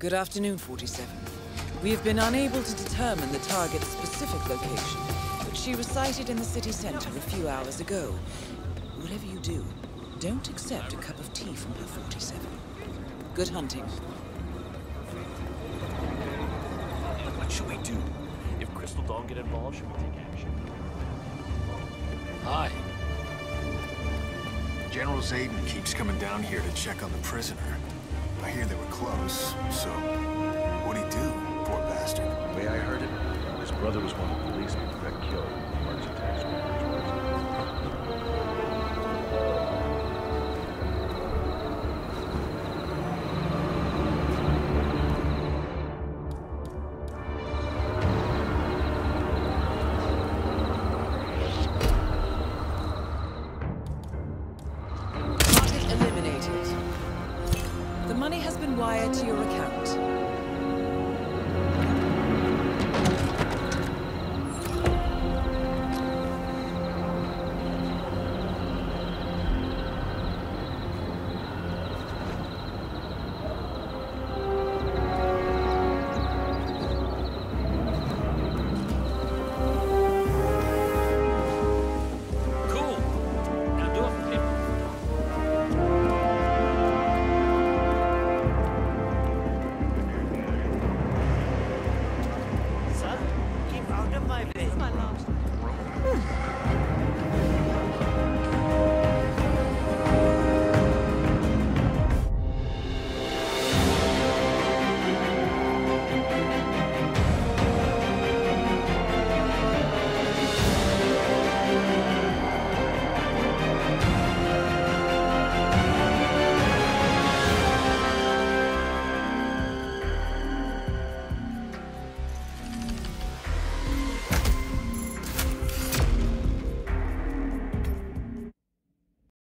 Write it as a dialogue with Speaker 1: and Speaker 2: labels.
Speaker 1: Good afternoon, 47. We have been unable to determine the target's specific location, but she was sighted in the city center a few hours ago. Whatever you do, don't accept a cup of tea from her, 47. Good hunting.
Speaker 2: What should we do? If Crystal Dawn get involved, should we take action? Hi.
Speaker 3: General Zaydan keeps coming down here to check on the prisoner. I hear they were close, so what'd he do, poor bastard?
Speaker 4: The way I heard it, his brother was one of
Speaker 1: been to your
Speaker 5: my last.